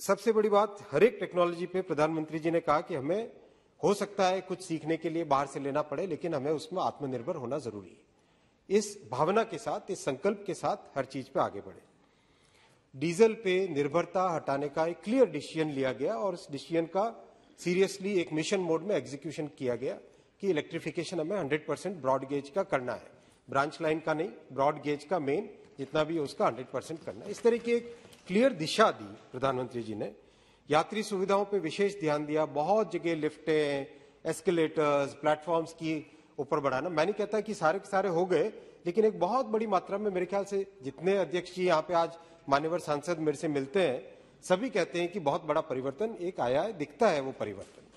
सबसे बड़ी बात, हर एक टेक्नोलॉजी पे प्रधानमंत्री जी ने कहा कि हमें, हो सकता है कुछ सीखने के लिए बाहर से लेना पड़े, लेकिन हमें उसमें आत्मनिर्भर होना ज़रूरी है। इस भावना के साथ, इस संकल्प के साथ हर चीज़ पे आगे बढ़े। डीजल पे निर्भरता हटाने का एक क्लियर डिसीज़न लिया गया और इस डिसीज़न का सीरियसली एक मिशन मोड में एग्जीक्यूशन किया गया कि इलेक्ट्रिफिकेशन हमें 100 परसेंट ब्रॉड गेज का करना है। ब्रांच लाइन का नहीं ब्रॉड गेज का मेन जितना भी उसका 100 परसेंट करना इस तरह की एक क्लियर दिशा दी प्रधानमंत्री जी ने। यात्री सुविधाओं पे विशेष ध्यान दिया, बहुत जगह लिफ्टें एस्केलेटर्स प्लेटफॉर्म्स की ऊपर बढ़ाना। मैं नहीं कहता कि सारे के सारे हो गए, लेकिन एक बहुत बड़ी मात्रा में मेरे ख्याल से जितने अध्यक्ष जी यहाँ पे आज मान्यवर सांसद मेरे से मिलते हैं, सभी कहते हैं कि बहुत बड़ा परिवर्तन एक आया है, दिखता है वो परिवर्तन।